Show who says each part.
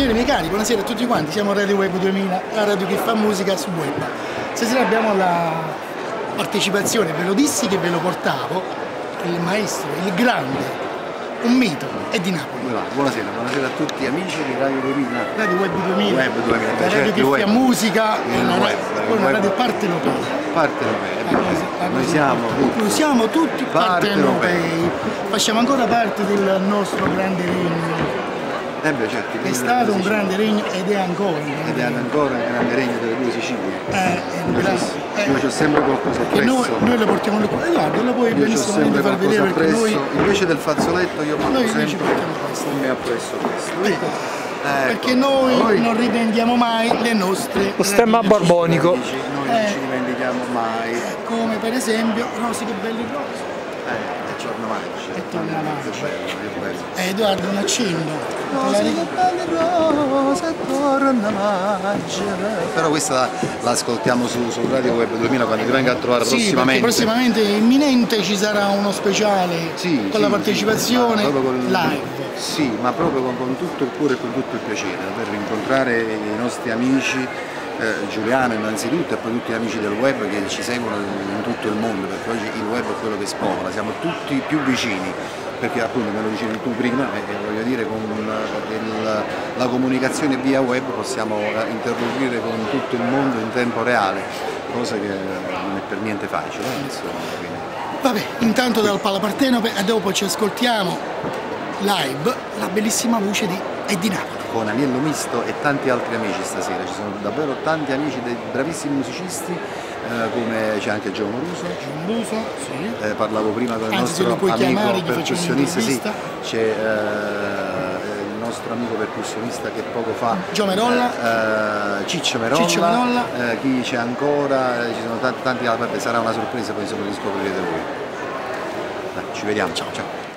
Speaker 1: Buonasera miei cari, buonasera a tutti quanti, siamo Radio Web 2000, la radio che fa musica su web. Stasera abbiamo la partecipazione, ve lo dissi che ve lo portavo, il maestro, il grande, un mito, è di Napoli.
Speaker 2: Buonasera, buonasera a tutti amici di Radio 2000.
Speaker 1: Radio Web 2000,
Speaker 2: Web 2000,
Speaker 1: la radio
Speaker 2: certo,
Speaker 1: che
Speaker 2: web.
Speaker 1: fa musica, è una,
Speaker 2: web,
Speaker 1: poi una radio partenopea.
Speaker 2: Parte europea. Noi siamo
Speaker 1: Noi siamo tutti
Speaker 2: Partenopei.
Speaker 1: partenopei, facciamo ancora parte del nostro grande regno,
Speaker 2: Eh beh, certo,
Speaker 1: è stato un grande regno ed è ancora un
Speaker 2: Ed
Speaker 1: grande
Speaker 2: è
Speaker 1: regno.
Speaker 2: ancora il grande regno delle due Sicilie.
Speaker 1: Eh, è un
Speaker 2: Io c'ho-
Speaker 1: eh,
Speaker 2: c'ho sempre qualcosa
Speaker 1: che noi,
Speaker 2: appresso.
Speaker 1: noi lo portiamo nel cuore, guarda, lo puoi
Speaker 2: Io
Speaker 1: benissimo far vedere perché
Speaker 2: appresso.
Speaker 1: noi,
Speaker 2: Invece del fazzoletto io porto
Speaker 1: invece
Speaker 2: sempre
Speaker 1: portiamo questo.
Speaker 2: come appresso questo.
Speaker 1: Ecco,
Speaker 2: Ecco.
Speaker 1: perché noi
Speaker 2: Noi-
Speaker 1: non rivendiamo mai le nostre
Speaker 3: Lo stemma.
Speaker 2: Amici, Noi non
Speaker 1: Eh.
Speaker 2: ci dimentichiamo mai.
Speaker 1: come per esempio Rosy che belli
Speaker 2: Eh, torna Che bello, che bello.
Speaker 1: eh, Edoardo
Speaker 2: maggio. Però questa la, ascoltiamo su, su Radio Web 2000 quando ti venga a trovare
Speaker 1: Sì,
Speaker 2: prossimamente.
Speaker 1: prossimamente imminente ci sarà uno speciale
Speaker 2: Sì,
Speaker 1: con
Speaker 2: sì,
Speaker 1: la partecipazione
Speaker 2: con-
Speaker 1: live.
Speaker 2: Sì, ma proprio con, con tutto il cuore e con tutto il piacere, per rincontrare i nostri amici, eh, Giuliano innanzitutto e poi tutti gli amici del web che ci seguono in tutto il mondo, perché oggi il web è quello che spopola, siamo tutti più vicini, perché appunto me lo dicevi tu prima, e e voglio dire con eh, il- la comunicazione via web possiamo eh, interloquire con tutto il mondo in tempo reale, cosa che non è per niente facile. eh, insomma.
Speaker 1: Vabbè, intanto dal Pala Partenope e dopo ci ascoltiamo live la bellissima voce di Eddie Napoli.
Speaker 2: Con Aniello Misto e tanti altri amici stasera, ci sono davvero tanti amici, dei bravissimi musicisti, eh, come c'è anche Gio Moruso,
Speaker 1: Gianluso, sì.
Speaker 2: eh, parlavo prima con il
Speaker 1: Anzi, se
Speaker 2: nostro
Speaker 1: lo
Speaker 2: amico percussionista, sì, c'è eh, il nostro amico percussionista che poco fa,
Speaker 1: Gio Merolla.
Speaker 2: eh, Ciccio Merolla,
Speaker 1: Ciccio Merolla.
Speaker 2: eh, chi c'è ancora, eh, ci sono tanti, tanti parte, sarà una sorpresa, poi insomma li scoprirete voi. Dai, ci vediamo, ciao ciao.